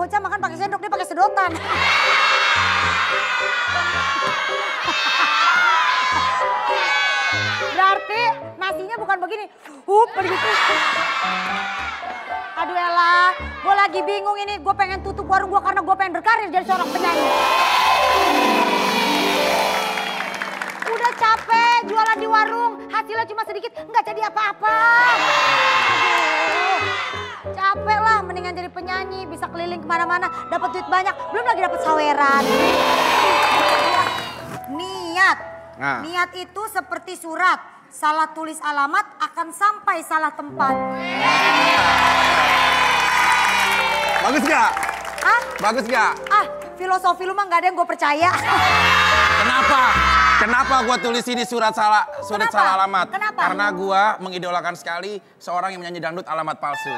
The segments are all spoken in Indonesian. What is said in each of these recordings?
bocah makan pakai sendok, dia pakai sedotan. Bukan begini. Hup, begitu. Aduh Ella, gue lagi bingung ini. Gue pengen tutup warung gue karena gue pengen berkarir jadi seorang penyanyi. Udah capek jualan di warung, hasilnya cuma sedikit, nggak jadi apa-apa. Capek lah, mendingan jadi penyanyi, bisa keliling ke mana-mana, dapat duit banyak, belum lagi dapat saweran. Niat, Nah. niat itu seperti surat. Salah tulis alamat akan sampai salah tempat. Bagus gak? Ah, Bagus gak? ah, filosofi lu mah nggak ada yang gue percaya. Kenapa? Kenapa gua tulis ini surat salah surat Kenapa? salah alamat? Kenapa? Karena gua mengidolakan sekali seorang yang menyanyi dangdut alamat palsu.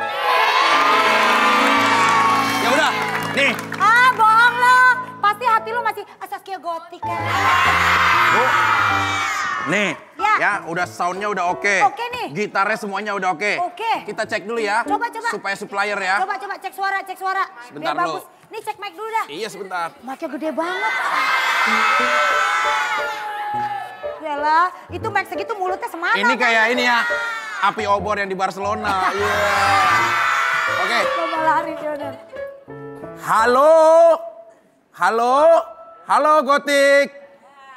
Ya udah, nih. Ah, bohong lo. Pasti hati lu masih Saskia Gotik kan. Bu. Nih, Ya. ya, udah soundnya udah oke. Oke nih. Gitarnya semuanya udah oke. Oke. Kita cek dulu ya. Coba, coba. Supaya supplier ya. Coba, coba cek suara, cek suara. Sebentar Biar dulu. bagus. Nih cek mic dulu dah. Iya sebentar. Mic-nya gede banget. Yalah, itu mic segitu mulutnya semana. Ini kan? kayak ini ya, api obor yang di Barcelona. Iya. Oke. Coba lari, Jonan. Halo. Halo. Halo Gotik.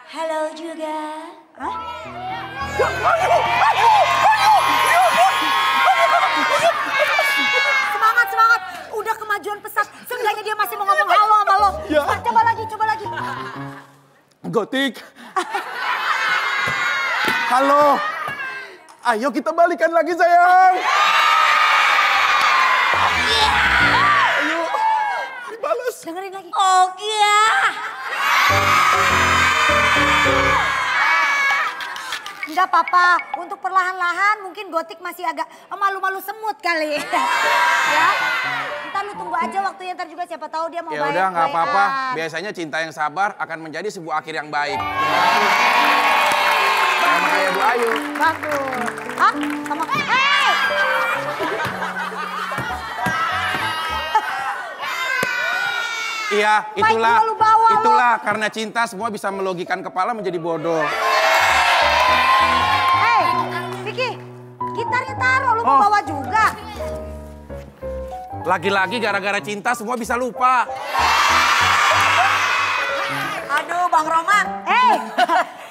Halo juga. Hah? Semangat, semangat. Udah kemajuan pesat. Seenggaknya dia masih mau ngomong halo sama lo. Ya. Coba, lagi, coba lagi. Gotik. Halo. Ayo kita balikan lagi sayang. Ayo. Dibalas. Dengerin lagi. Oh iya. Enggak apa-apa, untuk perlahan-lahan mungkin gotik masih agak malu-malu semut kali. ya, ntar lu tunggu aja waktunya ntar juga siapa tahu dia mau Ya baik udah nggak apa-apa. Biasanya cinta yang sabar akan menjadi sebuah akhir yang baik. Sama kayak Bu Ayu. Bagus. Hah? Sama Hey! Iya, itulah. itulah karena cinta semua bisa melogikan kepala menjadi bodoh. Mau Oh. bawa juga. Lagi-lagi gara-gara cinta semua bisa lupa. Aduh, Bang Roma. Eh,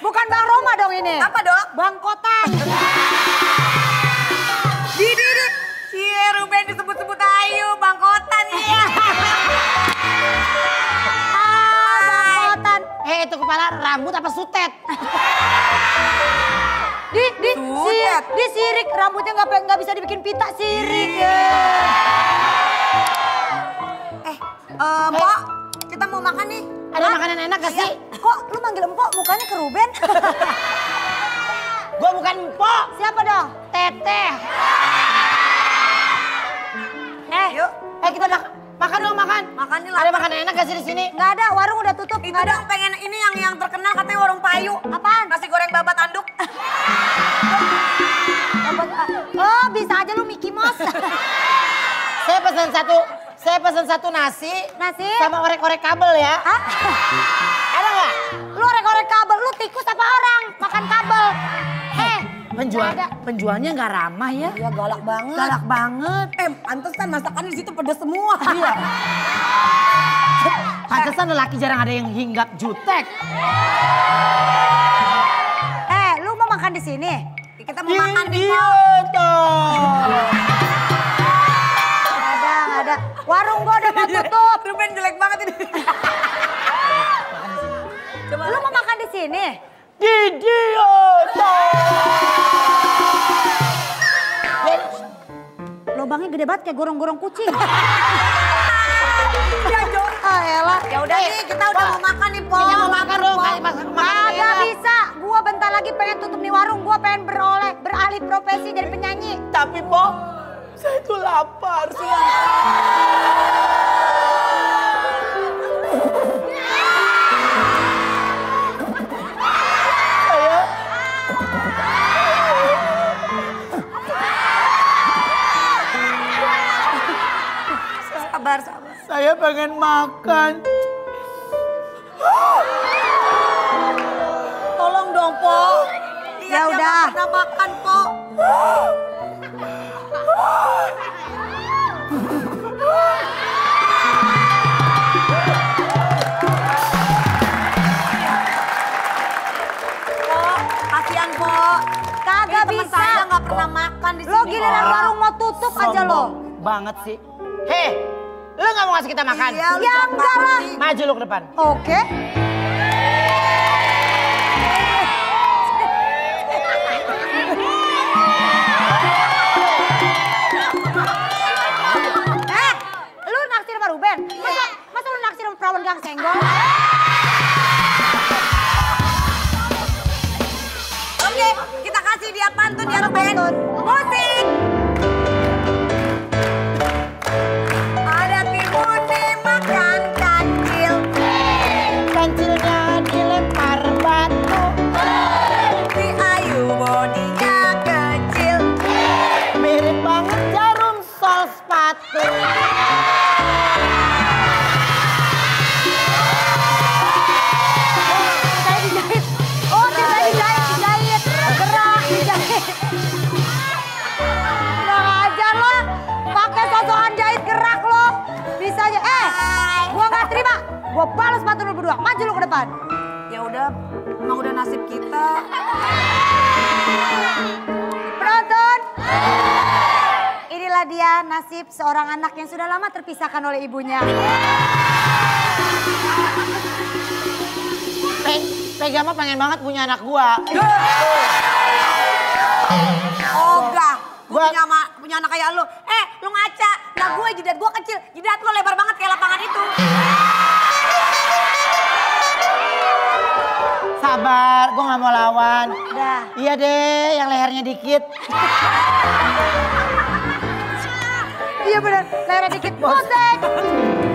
bukan Bang Roma dong ini. Apa dong? Bang Kotan. Di, di, di. Cie, Ruben disebut-sebut Ayu, Bang Kotan iya. Ah, Bang Kotan. Eh itu kepala rambut apa sutet? Di, di, si, Sutet. di sirik. Rambutnya nggak nggak bisa dibikin pita sirik. ya. Eh, eh, Mbak, kita mau makan nih. Ada makanan enak gak sih? Kok lu manggil empok mukanya ke Ruben? Gue bukan empok, Siapa dong? teteh. Eh, Yuk, Eh kita mak makan dong makan. makan nih Ada lapar. makanan enak gak sih di sini? nggak ada, warung udah tutup. Itu nggak ada. dong pengen ini yang yang terkenal katanya warung Payu. Apaan? Nasi goreng babat anduk. bisa aja lu Mickey Mouse. Saya pesan satu, saya pesan satu nasi, Nasi? sama orek-orek kabel ya. Hah? Ada nggak? Lu orek-orek kabel, lu tikus apa orang? Makan kabel. Eh, Penjual, ada. penjualnya nggak ramah ya? Iya galak banget. Galak banget. Eh, pantesan masakannya di situ pedes semua. Iya. Pantesan lelaki jarang ada yang hinggap jutek. Eh, lu mau makan di sini? Kita mau makan nih, Iya dong. Nggak ada, ada. Warung gua udah mau tutup. Ruben jelek banget ini. Coba Lu mau makan di sini? Didioto. Lubangnya gede banget kayak gorong-gorong kucing. Ya, Jo. ah, elah. Ya udah nih, kita udah mau makan nih, Po. Kita mau makan lagi pengen tutup nih warung, gua pengen beroleh beralih profesi jadi penyanyi. Tapi po, saya tuh lapar sih. Sabar, sabar. Saya pengen makan. Kagak Ini teman bisa. saya nggak pernah makan di Lo sini. giliran warung mau tutup aja lo. Banget sih. Hei, lu nggak mau ngasih kita makan? Iya, Ya enggak lah. sih. Maju lu ke depan. Oke. Eh, pantun Ruben. Pantun. Musik. Ada timunnya makan kancil. Kancilnya dilempar batu. Si Ayu bodinya kecil. Mirip banget jarum sol sepatu. Gua balas sepatu lu berdua. Maju lu ke depan. Ya udah, emang udah nasib kita. Penonton. Inilah dia nasib seorang anak yang sudah lama terpisahkan oleh ibunya. Peng, Pega mah pengen banget punya anak gua. Ogah, gue Gua- punya, ma- punya anak kayak lu. Eh, lu ngaca. Lah gue jidat gue kecil, jidat lo lebar banget kayak lapangan itu. Sabar, gua nggak mau lawan. Dah. Iya deh, yang lehernya dikit. Iya benar, lereng dikit. Musik.